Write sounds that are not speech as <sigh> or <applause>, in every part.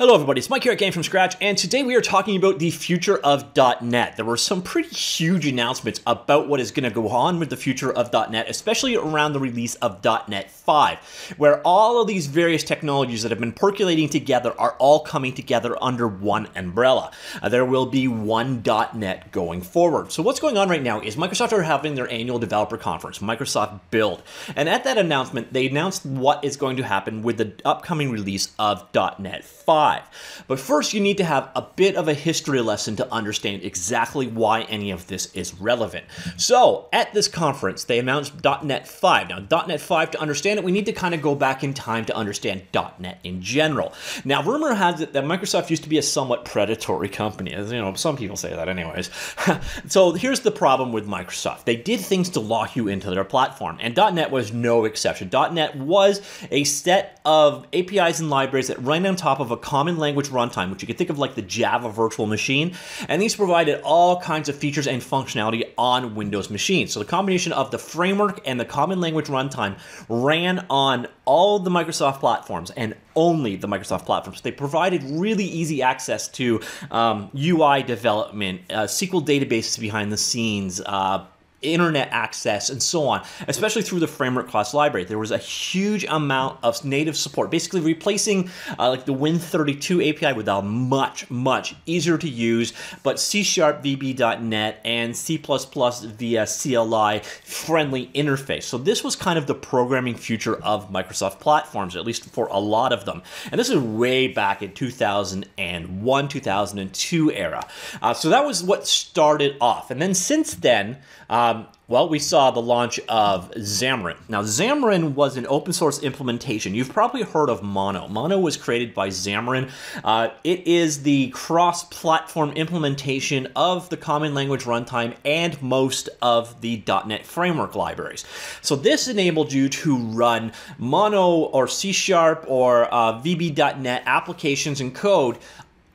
Hello everybody, it's Mike here at Game From Scratch, and today we are talking about the future of .NET. There were some pretty huge announcements about what is going to go on with the future of .NET, especially around the release of .NET 5, where all of these various technologies that have been percolating together are all coming together under one umbrella. Uh, there will be one .NET going forward. So what's going on right now is Microsoft are having their annual developer conference, Microsoft Build, and at that announcement, they announced what is going to happen with the upcoming release of .NET 5. 5. But first, you need to have a bit of a history lesson to understand exactly why any of this is relevant. So, at this conference, they announced .NET 5. Now, .NET 5, to understand it, we need to kind of go back in time to understand .NET in general. Now, rumor has it that Microsoft used to be a somewhat predatory company. As you know, some people say that anyways. <laughs> so, here's the problem with Microsoft. They did things to lock you into their platform, and .NET was no exception. .NET was a set of APIs and libraries that ran on top of a common language runtime, which you can think of like the Java virtual machine. And these provided all kinds of features and functionality on Windows machines. So the combination of the framework and the common language runtime ran on all the Microsoft platforms and only the Microsoft platforms. They provided really easy access to um, UI development, uh, SQL databases behind the scenes, uh, internet access and so on, especially through the framework class library. There was a huge amount of native support, basically replacing uh, like the Win32 API with a much, much easier to use, but C Sharp VB.NET and C++ via CLI friendly interface. So this was kind of the programming future of Microsoft platforms, at least for a lot of them. And this is way back in 2001, 2002 era. Uh, so that was what started off. And then since then, um, well, we saw the launch of Xamarin. Now, Xamarin was an open source implementation. You've probably heard of Mono. Mono was created by Xamarin. Uh, it is the cross platform implementation of the Common Language Runtime and most of the .NET Framework libraries. So, this enabled you to run Mono or C Sharp or uh, VB.NET applications and code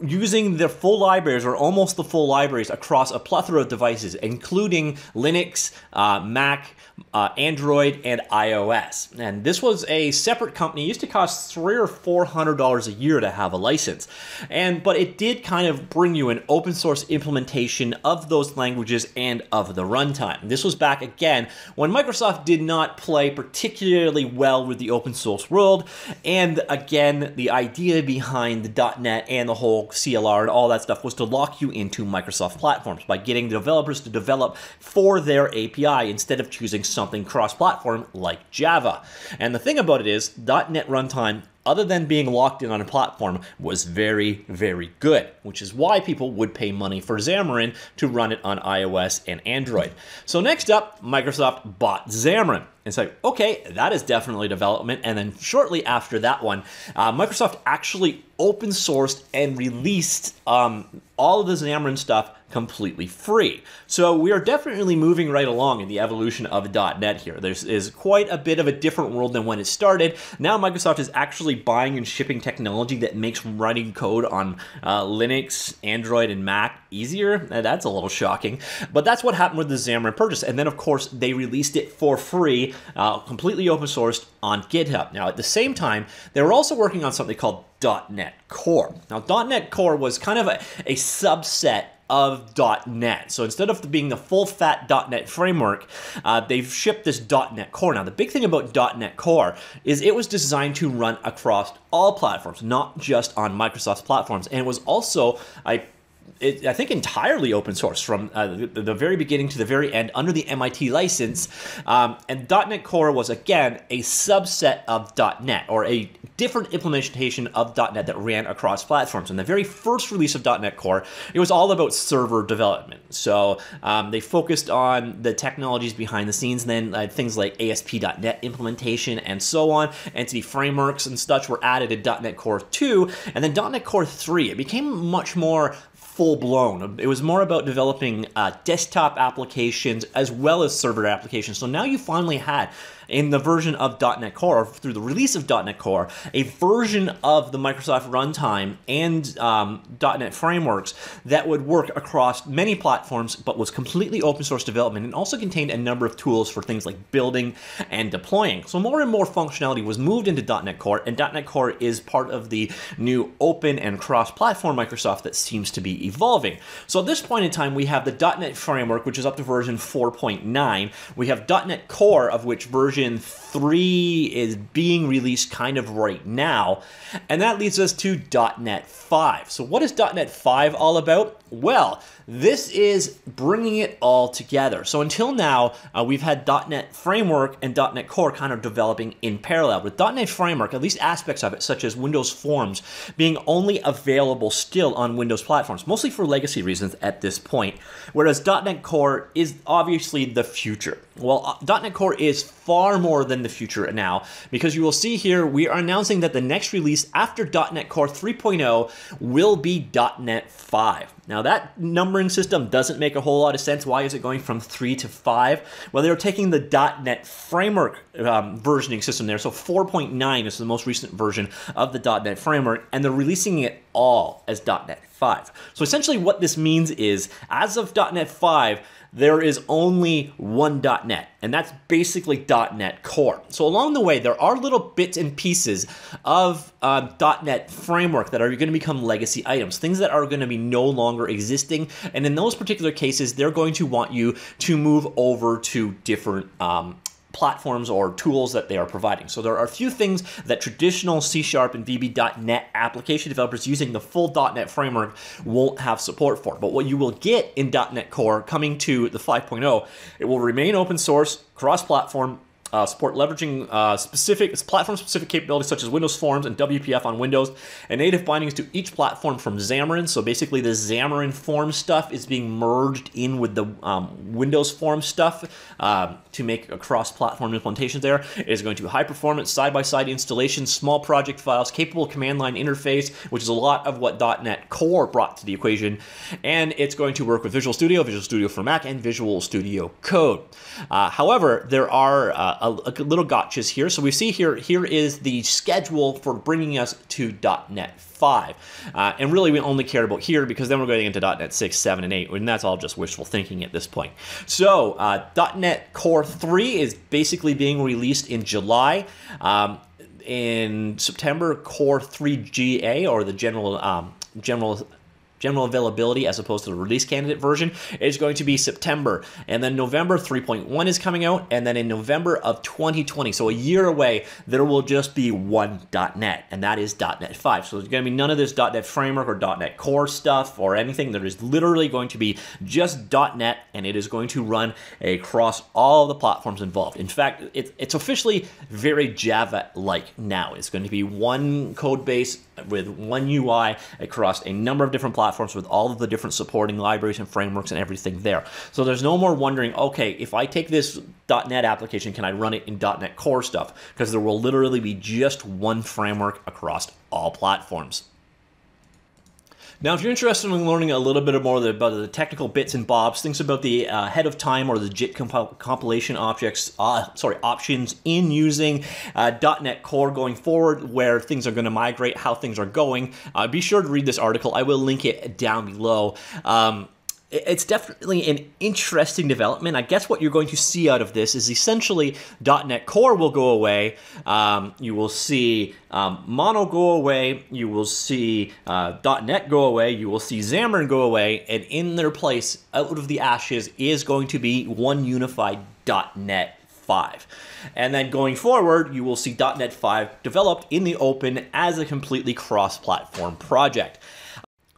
using the full libraries or almost the full libraries across a plethora of devices, including Linux, uh, Mac, uh, Android, and iOS. And this was a separate company. It used to cost three or four hundred dollars a year to have a license, and but it did kind of bring you an open source implementation of those languages and of the runtime. This was back again when Microsoft did not play particularly well with the open source world, and again the idea behind the .NET and the whole CLR and all that stuff was to lock you into Microsoft platforms by getting developers to develop for their API instead of choosing something cross-platform like Java. And the thing about it is .NET Runtime other than being locked in on a platform, was very, very good, which is why people would pay money for Xamarin to run it on iOS and Android. So next up, Microsoft bought Xamarin. And so, okay, that is definitely development. And then shortly after that one, uh, Microsoft actually open sourced and released um, all of the Xamarin stuff completely free. So we are definitely moving right along in the evolution of .NET here. There is quite a bit of a different world than when it started. Now Microsoft is actually buying and shipping technology that makes writing code on uh, Linux, Android, and Mac easier. That's a little shocking. But that's what happened with the Xamarin purchase. And then, of course, they released it for free, uh, completely open sourced on GitHub. Now, at the same time, they were also working on something called .NET Core. Now, .NET Core was kind of a, a subset of .NET. So instead of being the full fat .NET framework, uh, they've shipped this .NET Core. Now the big thing about .NET Core is it was designed to run across all platforms, not just on Microsoft's platforms, and it was also a it, I think entirely open source from uh, the, the, very beginning to the very end under the MIT license. Um, and .NET Core was again a subset of .NET or a different implementation of .NET that ran across platforms. And the very first release of .NET Core, it was all about server development. So um, they focused on the technologies behind the scenes. Then uh, things like ASP.NET implementation and so on, entity frameworks and such were added in .NET Core 2, and then .NET Core 3. It became much more full blown. It was more about developing uh, desktop applications as well as server applications. So now you finally had in the version of .NET Core, through the release of .NET Core, a version of the Microsoft runtime and um, .NET frameworks that would work across many platforms, but was completely open source development and also contained a number of tools for things like building and deploying. So more and more functionality was moved into .NET Core, and .NET Core is part of the new open and cross-platform Microsoft that seems to be evolving. So at this point in time, we have the .NET framework, which is up to version 4.9. We have .NET Core, of which version 3 is being released kind of right now. And that leads us to .NET 5. So what is .NET 5 all about? Well, this is bringing it all together. So until now, uh, we've had .NET Framework and .NET Core kind of developing in parallel. With .NET Framework, at least aspects of it, such as Windows Forms, being only available still on Windows platforms, mostly for legacy reasons at this point, whereas .NET Core is obviously the future. Well, uh, .NET Core is far more than the future now, because you will see here, we are announcing that the next release after .NET Core 3.0 will be .NET 5. Now that numbering system doesn't make a whole lot of sense. Why is it going from 3 to 5? Well, they're taking the .NET Framework um, versioning system there, so 4.9 is the most recent version of the .NET Framework, and they're releasing it all as .NET 5. So essentially what this means is, as of .NET 5, there is only one .NET, and that's basically .NET Core. So along the way, there are little bits and pieces of uh, .NET framework that are going to become legacy items, things that are going to be no longer existing, and in those particular cases, they're going to want you to move over to different um, platforms or tools that they are providing. So there are a few things that traditional C Sharp and VB.NET application developers using the full .NET framework won't have support for. But what you will get in .NET Core coming to the 5.0, it will remain open source, cross-platform, uh, support leveraging uh, specific platform-specific capabilities such as Windows Forms and WPF on Windows, and native bindings to each platform from Xamarin. So basically, the Xamarin Form stuff is being merged in with the um, Windows Form stuff um, to make a cross-platform implementation. There it is going to be high-performance side-by-side installation, small project files, capable command line interface, which is a lot of what .NET Core brought to the equation, and it's going to work with Visual Studio, Visual Studio for Mac, and Visual Studio Code. Uh, however, there are uh, a, little gotchas here. So we see here, here is the schedule for bringing us to .NET 5. Uh, and really we only care about here because then we're going into .NET 6, 7, and 8, and that's all just wishful thinking at this point. So uh, .NET Core 3 is basically being released in July. Um, in September, Core 3 GA, or the general um, general general availability as opposed to the release candidate version is going to be September. And then November 3.1 is coming out. And then in November of 2020, so a year away, there will just be one .NET, and that is .NET 5. So there's going to be none of this .NET Framework or .NET Core stuff or anything. There is literally going to be just .NET, and it is going to run across all the platforms involved. In fact, it, it's officially very Java-like now. It's going to be one code base with one UI across a number of different platforms with all of the different supporting libraries and frameworks and everything there. So there's no more wondering, okay, if I take this .NET application, can I run it in .NET Core stuff? Because there will literally be just one framework across all platforms. Now, if you're interested in learning a little bit more about the technical bits and bobs, things about the uh, ahead of time or the JIT comp compilation objects, uh, sorry, options in using uh, .NET Core going forward, where things are going to migrate, how things are going, uh, be sure to read this article. I will link it down below. Um, it's definitely an interesting development. I guess what you're going to see out of this is essentially .NET Core will go away. Um, you will see um, Mono go away. You will see uh, .NET go away. You will see Xamarin go away. And in their place, out of the ashes, is going to be one unified .NET 5. And then going forward, you will see .NET 5 developed in the open as a completely cross-platform project.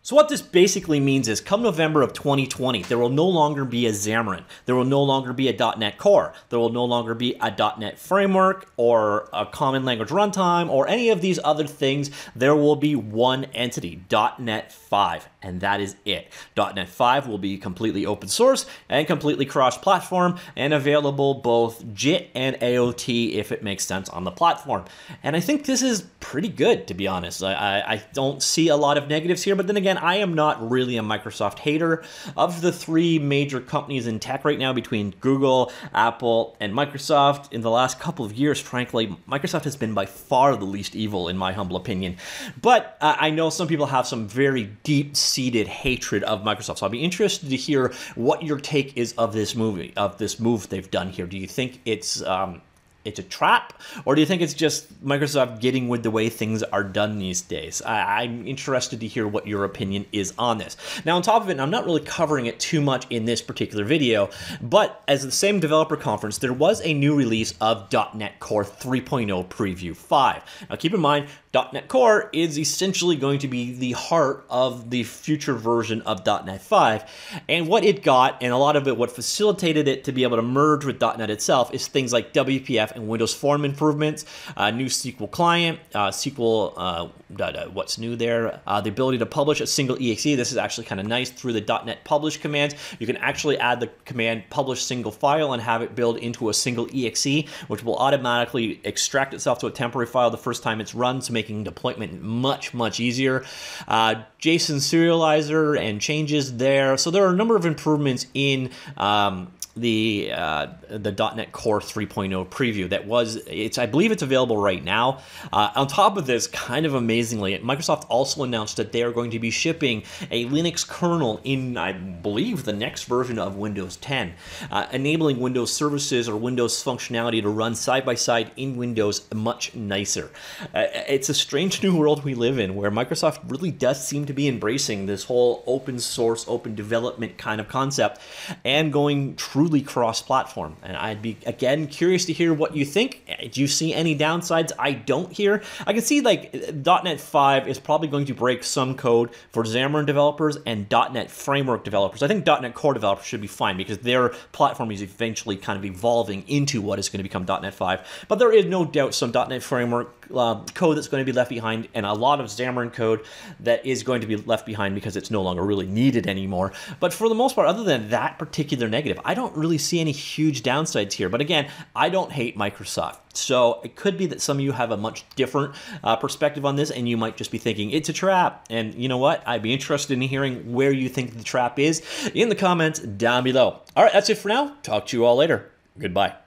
So what this basically means is come November of 2020, there will no longer be a Xamarin. There will no longer be a .NET Core. There will no longer be a .NET Framework or a Common Language Runtime or any of these other things. There will be one entity, .NET 5. And that is it. .NET 5 will be completely open source and completely cross-platform and available both JIT and AOT if it makes sense on the platform. And I think this is pretty good, to be honest. I, I, I don't see a lot of negatives here, but then again, I am not really a Microsoft hater. Of the three major companies in tech right now, between Google, Apple, and Microsoft, in the last couple of years, frankly, Microsoft has been by far the least evil, in my humble opinion. But uh, I know some people have some very deep seated hatred of Microsoft. So I'll be interested to hear what your take is of this movie, of this move they've done here. Do you think it's um, it's a trap, or do you think it's just Microsoft getting with the way things are done these days? I, am interested to hear what your opinion is on this. Now, on top of it, I'm not really covering it too much in this particular video, but as the same developer conference, there was a new release of .NET Core 3.0 Preview 5. Now, keep in mind, .NET Core is essentially going to be the heart of the future version of .NET 5. And what it got, and a lot of it, what facilitated it to be able to merge with .NET itself, is things like WPF and Windows Form improvements, uh, new SQL client, uh, SQL, uh, what's new there, uh, the ability to publish a single exe. This is actually kind of nice through the .NET publish command. You can actually add the command publish single file and have it build into a single exe, which will automatically extract itself to a temporary file the first time it's run so making deployment much, much easier. Uh, JSON serializer and changes there. So there are a number of improvements in um, the uh, the .NET Core 3.0 preview that was it's I believe it's available right now. Uh, on top of this, kind of amazingly, Microsoft also announced that they are going to be shipping a Linux kernel in I believe the next version of Windows 10, uh, enabling Windows services or Windows functionality to run side by side in Windows much nicer. Uh, it's a strange <laughs> new world we live in where Microsoft really does seem to be embracing this whole open source, open development kind of concept and going true truly cross-platform. And I'd be, again, curious to hear what you think. Do you see any downsides I don't hear? I can see like .NET 5 is probably going to break some code for Xamarin developers and .NET Framework developers. I think .NET Core developers should be fine because their platform is eventually kind of evolving into what is going to become .NET 5. But there is no doubt some .NET Framework uh, code that's going to be left behind and a lot of Xamarin code that is going to be left behind because it's no longer really needed anymore. But for the most part, other than that particular negative, I really see any huge downsides here. But again, I don't hate Microsoft. So it could be that some of you have a much different uh, perspective on this and you might just be thinking it's a trap. And you know what? I'd be interested in hearing where you think the trap is in the comments down below. All right, that's it for now. Talk to you all later. Goodbye.